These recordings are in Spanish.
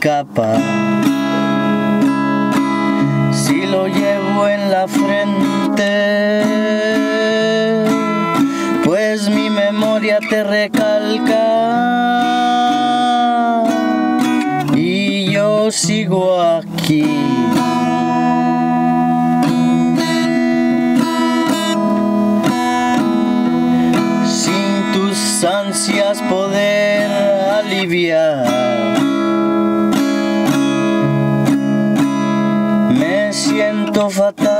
capa. Si lo llevo en la frente, pues mi memoria te recalca. Y yo sigo aquí. Sin tus ansias poder Me siento fatal.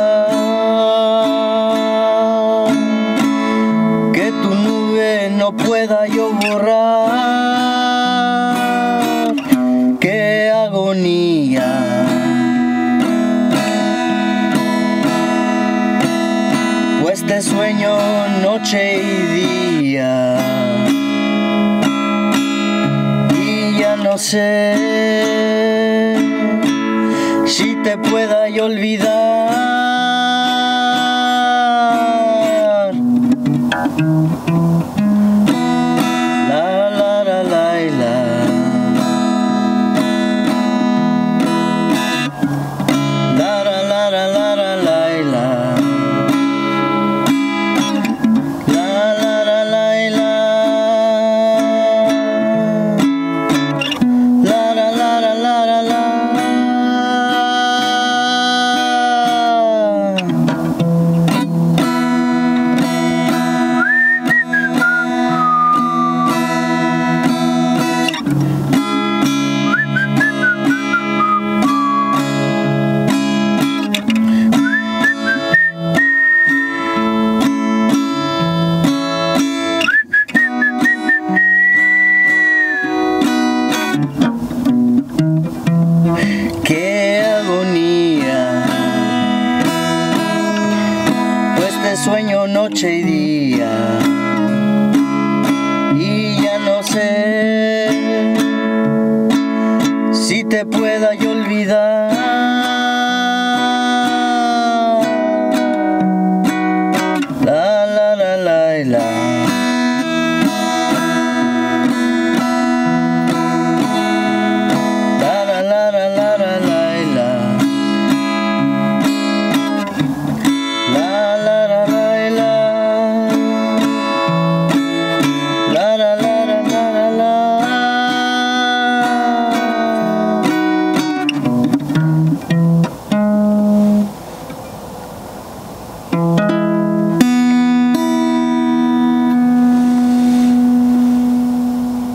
Que tu nube no pueda yo borrar. Qué agonía. Pues te sueño noche y día. No sé si te pueda yo olvidar. sueño noche y día. Y ya no sé si te pueda yo olvidar.